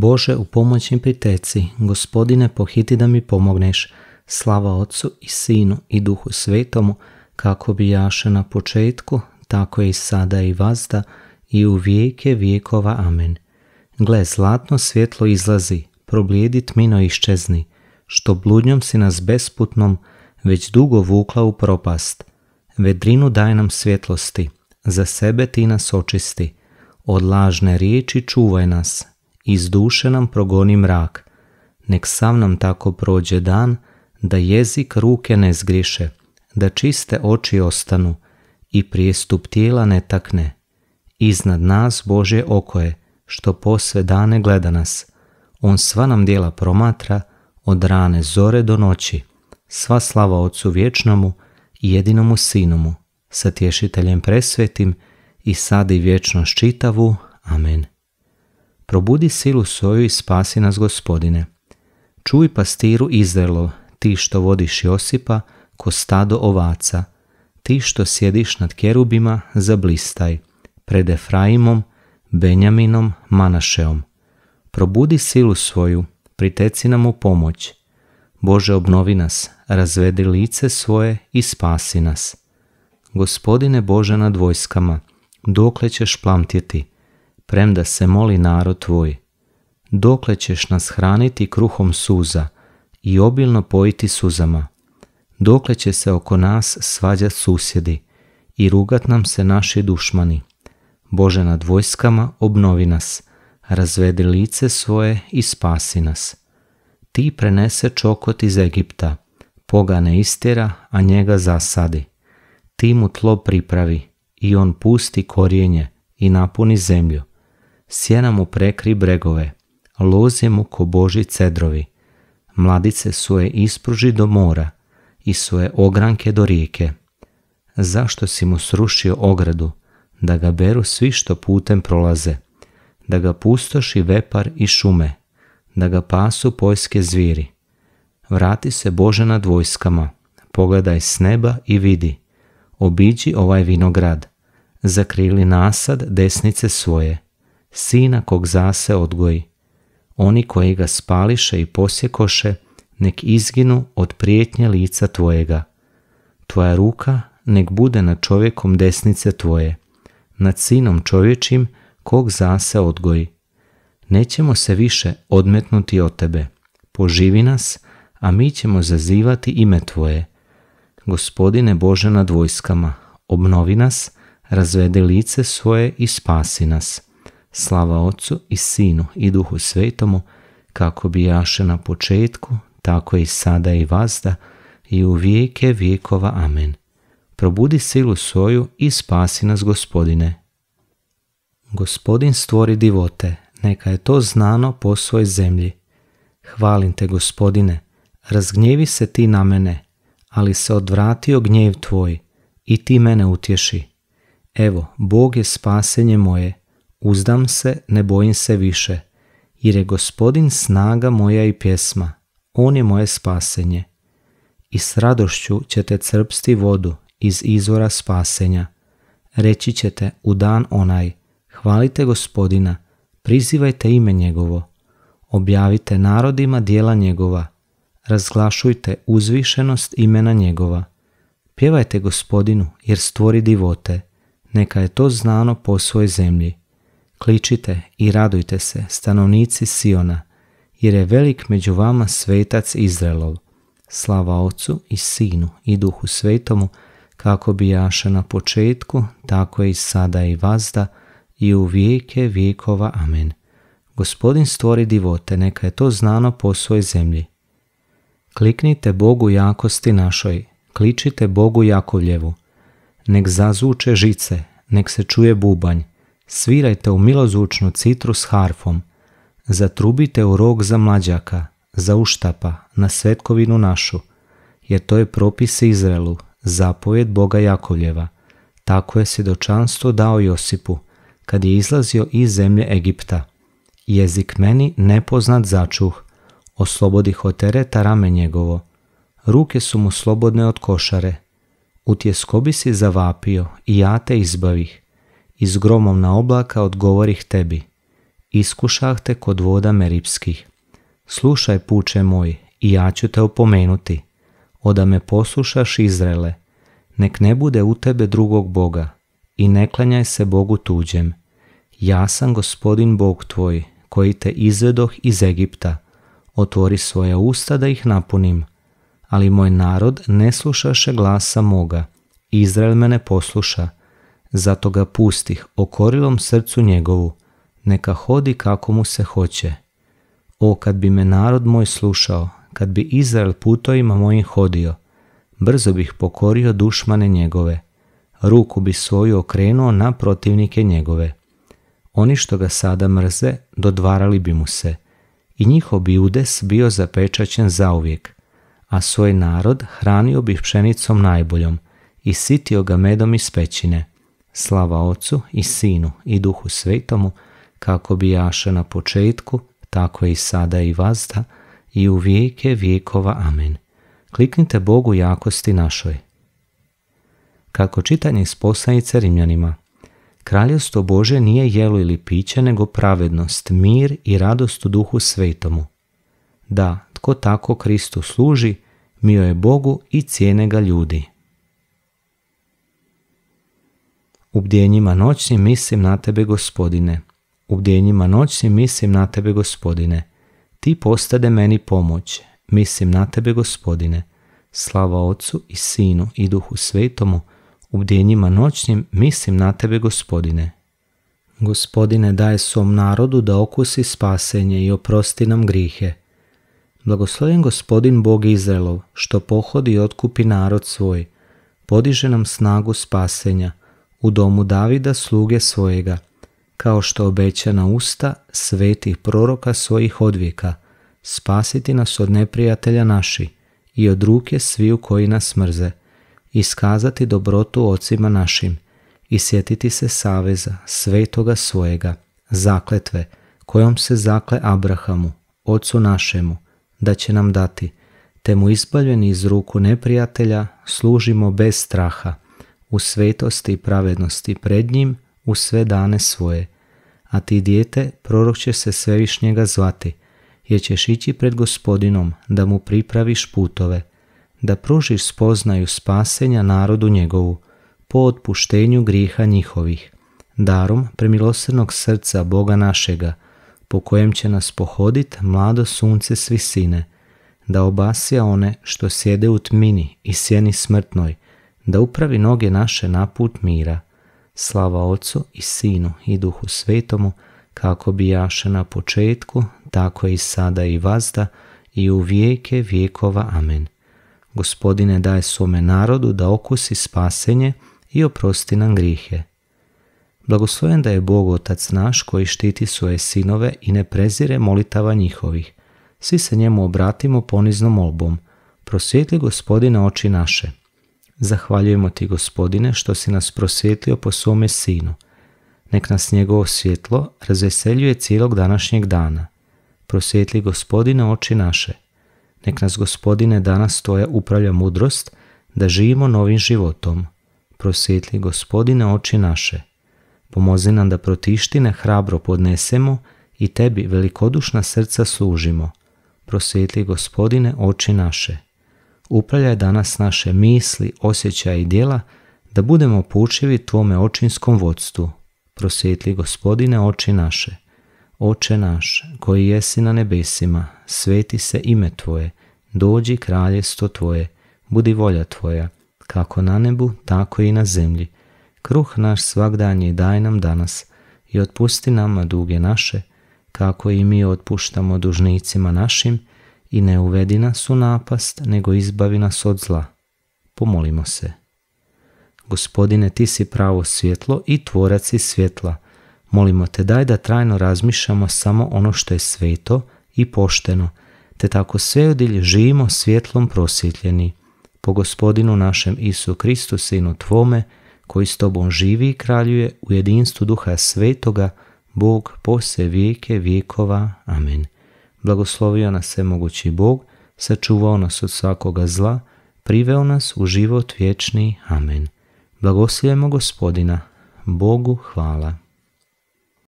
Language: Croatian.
Bože, u pomoćni priteci, gospodine, pohiti da mi pomogneš. Slava Otcu i Sinu i Duhu Svetomu, kako bi jaše na početku, tako i sada i vazda, i u vijeke vijekova. Amen. Gle, zlatno svjetlo izlazi, problijedi tmino iščezni, što bludnjom si nas besputnom već dugo vukla u propast. Vedrinu daj nam svjetlosti, za sebe ti nas očisti, od lažne riječi čuvaj nas, iz duše nam progoni mrak, nek sam nam tako prođe dan, da jezik ruke ne zgriše, da čiste oči ostanu i prijestup tijela ne takne. Iznad nas Božje oko je, što posve dane gleda nas. On sva nam dijela promatra, od rane zore do noći. Sva slava Otcu vječnomu i jedinomu Sinomu, sa tješiteljem presvetim i sad i vječno čitavu. Amen. Probudi silu svoju i spasi nas gospodine. Čuj pastiru Izraelov, ti što vodiš Josipa, ko stado ovaca, ti što sjediš nad kerubima, zablistaj, pred Efraimom, Benjaminom, Manašeom. Probudi silu svoju, priteci nam u pomoć. Bože, obnovi nas, razvedi lice svoje i spasi nas. Gospodine Bože nad vojskama, dokle ćeš plamtjeti, premda se moli narod tvoj. Dokle ćeš nas hraniti kruhom suza i obilno pojiti suzama. Dokle će se oko nas svađat susjedi i rugat nam se naši dušmani. Bože nad vojskama, obnovi nas, razvedi lice svoje i spasi nas. Ti prenese čokot iz Egipta, pogane istjera, a njega zasadi. Ti mu tlo pripravi i on pusti korijenje i napuni zemlju. Sjena mu prekri bregove, loze mu ko boži cedrovi. Mladice svoje ispruži do mora i svoje ogranke do rijeke. Zašto si mu srušio ogradu, da ga beru svi što putem prolaze, da ga pustoši vepar i šume, da ga pasu pojske zviri. Vrati se Bože nad vojskama, pogledaj s neba i vidi, obiđi ovaj vinograd, zakrili nasad desnice svoje, sina kog zase odgoji. Oni koji ga spališe i posjekoše, nek izginu od prijetnje lica tvojega. Tvoja ruka nek bude nad čovjekom desnice tvoje, nad sinom čovječim kog zase odgoji. Nećemo se više odmetnuti od tebe. Poživi nas, a mi ćemo zazivati ime tvoje. Gospodine Bože nad vojskama, obnovi nas, razvede lice svoje i spasi nas. Slava Otcu i Sinu i Duhu Svetomu, kako bi jaše na početku, tako i sada i vazda, i u vijeke vijekova. Amen. Probudi silu svoju i spasi nas, gospodine. Gospodin stvori divote, neka je to znano po svoj zemlji. Hvalim te, gospodine, razgnjevi se ti na mene, ali se odvratio gnjev tvoj i ti mene utješi. Evo, Bog je spasenje moje, uzdam se, ne bojim se više, jer je gospodin snaga moja i pjesma, on je moje spasenje. I s radošću ćete crpsti vodu iz izvora spasenja. Reći ćete u dan onaj, hvalite gospodina, prizivajte ime njegovo, objavite narodima dijela njegova, razglašujte uzvišenost imena njegova. Pjevajte gospodinu jer stvori divote, neka je to znano po svoj zemlji. Kličite i radujte se, stanovnici Siona, jer je velik među vama svetac Izraelov. Slava Otcu i Sinu i Duhu Svetomu, kako bi jaše na početku, tako i sada i vazda, i u vijeke vijekova. Amen. Gospodin stvori divote, neka je to znano po svoj zemlji. Kliknite Bogu jakosti našoj, kličite Bogu Jakovljevu. Nek zazvuče žice, nek se čuje bubanj, svirajte u milozvučnu citru s harfom, zatrubite u rog za mlađaka, za uštapa, na svetkovinu našu, jer to je propis Izraelu, zapovjed Boga Jakovljeva. Tako je svjedočanstvo dao Josipu, kad je izlazio iz zemlje Egipta. Jezik meni nepoznat začuh, oslobodih od tereta rame njegovo. Ruke su mu slobodne od košare. U tjeskobi si zavapio i ja te izbavih. Iz gromom na oblaka odgovorih tebi. iskušah te kod voda meripskih. Slušaj puče moj, i ja ću te opomenuti. Oda me poslušaš Izraele, nek ne bude u tebe drugog Boga i ne klanjaj se Bogu tuđem. Ja sam gospodin Bog tvoj, koji te izvedoh iz Egipta. Otvori svoja usta da ih napunim. Ali moj narod ne slušaše glasa moga. Izrael me ne posluša. Zato ga pustih okorilom srcu njegovu. Neka hodi kako mu se hoće. O, kad bi me narod moj slušao, kad bi Izrael putovima mojim hodio, brzo bih pokorio dušmane njegove, ruku bi svoju okrenuo na protivnike njegove. Oni što ga sada mrze, dodvarali bi mu se, i njihov bi udes bio zapečaćen zauvijek, a svoj narod hranio bi pšenicom najboljom i sitio ga medom iz pećine. Slava Ocu i Sinu i Duhu Svetomu, kako bi jaše na početku, tako i sada i vazda, i u vijeke vijekova. Amen. Kliknite Bogu jakosti našoj. Kako čitanje iz poslanice Rimljanima, Kraljevstvo Bože nije jelo ili piće, nego pravednost, mir i radost u duhu svetomu. Da, tko tako Kristu služi, mio je Bogu i cijene ga ljudi. U bdjenjima noćnim mislim na tebe, gospodine. U bdjenjima noćnim mislim na tebe, gospodine. Ti postade meni pomoć, mislim na tebe, gospodine. Slava Otcu i Sinu i Duhu Svetomu, u bdjenjima noćnim mislim na tebe, gospodine. Gospodine, daj svom narodu da okusi spasenje i oprosti nam grihe. Blagosloven gospodin Bog Izraelov, što pohodi i otkupi narod svoj, podiže nam snagu spasenja, u domu Davida sluge svojega, kao što obeća na usta svetih proroka svojih odvijeka, spasiti nas od neprijatelja naši i od ruke sviju koji nas mrze, iskazati dobrotu ocima našim i sjetiti se saveza svetoga svojega, zakletve, kojom se zakle Abrahamu, ocu našemu, da će nam dati, te mu izbaljeni iz ruku neprijatelja služimo bez straha, u svetosti i pravednosti pred njim u sve dane svoje. A ti dijete, prorok će se svevišnjega zvati, jer ćeš ići pred gospodinom da mu pripraviš putove, da pružiš spoznaju spasenja narodu njegovu, po otpuštenju griha njihovih, darom premilosrnog srca Boga našega, po kojem će nas pohodit mlado sunce svisine, da obasja one što sjede u tmini i sjeni smrtnoj, da upravi noge naše na put mira. Slava Otcu i Sinu i Duhu Svetomu, kako bi jaše na početku, tako i sada i vazda i u vijeke vijekova. Amen. Gospodine daj svome narodu da okusi spasenje i oprosti nam grihe. Blagosloven da je Bog Otac naš koji štiti svoje sinove i ne prezire molitava njihovih. Svi se njemu obratimo poniznom molbom. Prosvijetli gospodine oči naše. Zahvaljujemo ti gospodine što si nas prosvjetlio po svome sinu. Nek nas njegovo svjetlo razveseljuje cijelog današnjeg dana. Prosvjetli gospodine oči naše. Nek nas gospodine danas tvoja upravlja mudrost da živimo novim životom. Prosvjetli gospodine oči naše. Pomozi nam da protištine hrabro podnesemo i tebi velikodušna srca služimo. Prosvjetli gospodine oči naše upravljaj danas naše misli, osjećaje i djela, da budemo poučivi Tvome očinskom vodstvu. Prosvjetli gospodine oči naše. Oče naš, koji jesi na nebesima, sveti se ime Tvoje, dođi kraljestvo Tvoje, budi volja Tvoja, kako na nebu, tako i na zemlji. Kruh naš svagdanji daj nam danas i otpusti nama duge naše, kako i mi otpuštamo dužnicima našim, i ne uvedi nas u napast, nego izbavi nas od zla. Pomolimo se. Gospodine, ti si pravo svjetlo i tvorac si svjetla. Molimo te daj da trajno razmišljamo samo ono što je sveto i pošteno, te tako sve odilje živimo svjetlom prosvjetljeni. Po gospodinu našem Isu Kristu, Sinu Tvome, koji s Tobom živi i kraljuje u jedinstvu Duha Svetoga, Bog pose vijeke vijekova. Amen. Blagoslovio nas mogući Bog, sačuvao nas od svakoga zla, priveo nas u život vječni. Amen. Blagoslijemo gospodina. Bogu hvala.